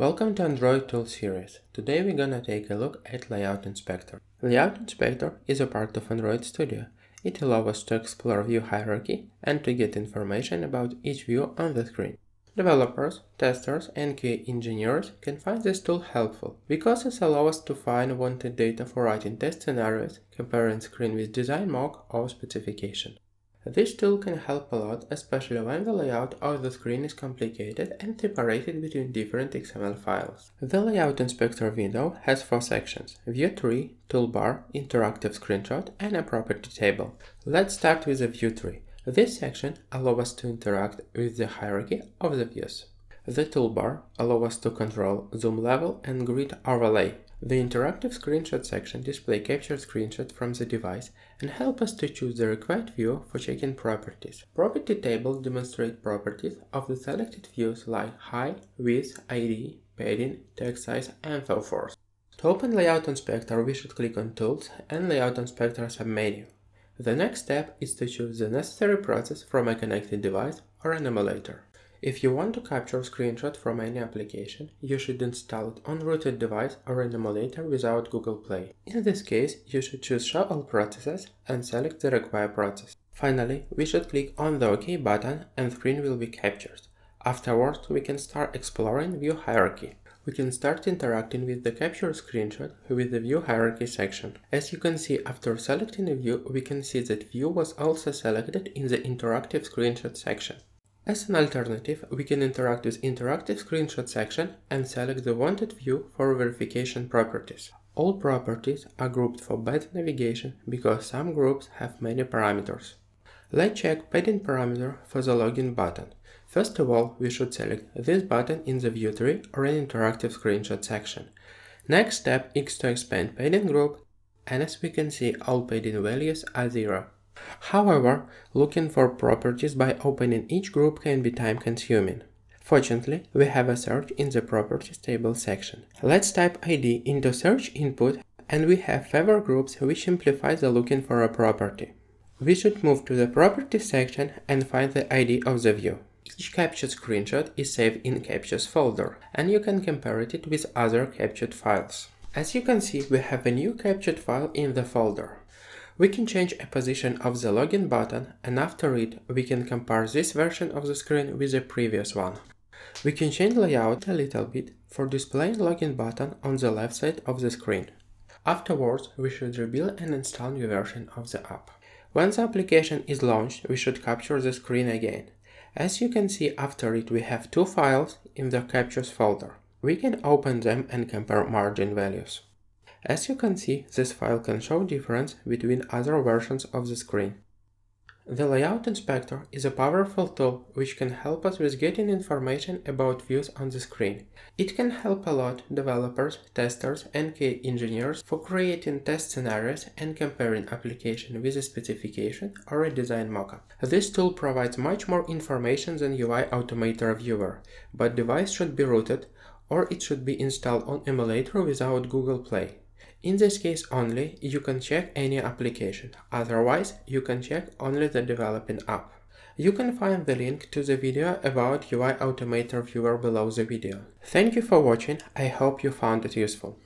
Welcome to Android Tool Series. Today we're gonna take a look at Layout Inspector. Layout Inspector is a part of Android Studio. It allows us to explore view hierarchy and to get information about each view on the screen. Developers, testers, and QA engineers can find this tool helpful because it allows us to find wanted data for writing test scenarios, comparing screen with design mock or specification. This tool can help a lot, especially when the layout of the screen is complicated and separated between different XML files. The Layout Inspector window has four sections – View tree, Toolbar, Interactive Screenshot, and a Property table. Let's start with the View tree. This section allows us to interact with the hierarchy of the views. The toolbar allows us to control zoom level and grid overlay. The interactive screenshot section display captured screenshot from the device and help us to choose the required view for checking properties. Property tables demonstrate properties of the selected views like height, width, ID, padding, text size, and so forth. To open Layout Inspector, we should click on Tools and Layout Inspector submenu. The next step is to choose the necessary process from a connected device or an emulator. If you want to capture a screenshot from any application, you should install it on rooted device or an emulator without Google Play. In this case, you should choose Show all processes and select the required process. Finally, we should click on the OK button and screen will be captured. Afterwards, we can start exploring view hierarchy. We can start interacting with the captured screenshot with the view hierarchy section. As you can see, after selecting a view, we can see that view was also selected in the interactive screenshot section. As an alternative, we can interact with Interactive Screenshot section and select the wanted view for verification properties. All properties are grouped for better navigation because some groups have many parameters. Let's check padding parameter for the login button. First of all, we should select this button in the view tree or an interactive screenshot section. Next step is to expand padding group and as we can see all padding values are zero. However, looking for properties by opening each group can be time consuming. Fortunately, we have a search in the properties table section. Let's type ID into search input and we have favor groups which simplify the looking for a property. We should move to the properties section and find the ID of the view. Each captured screenshot is saved in captures folder and you can compare it with other captured files. As you can see, we have a new captured file in the folder. We can change a position of the login button and after it we can compare this version of the screen with the previous one. We can change layout a little bit for displaying login button on the left side of the screen. Afterwards, we should rebuild and install new version of the app. When the application is launched, we should capture the screen again. As you can see after it we have two files in the captures folder. We can open them and compare margin values. As you can see, this file can show difference between other versions of the screen. The Layout Inspector is a powerful tool which can help us with getting information about views on the screen. It can help a lot developers, testers and QA engineers for creating test scenarios and comparing application with a specification or a design mockup. This tool provides much more information than UI Automator Viewer, but device should be rooted or it should be installed on emulator without Google Play. In this case only, you can check any application, otherwise you can check only the developing app. You can find the link to the video about UI Automator Viewer below the video. Thank you for watching, I hope you found it useful.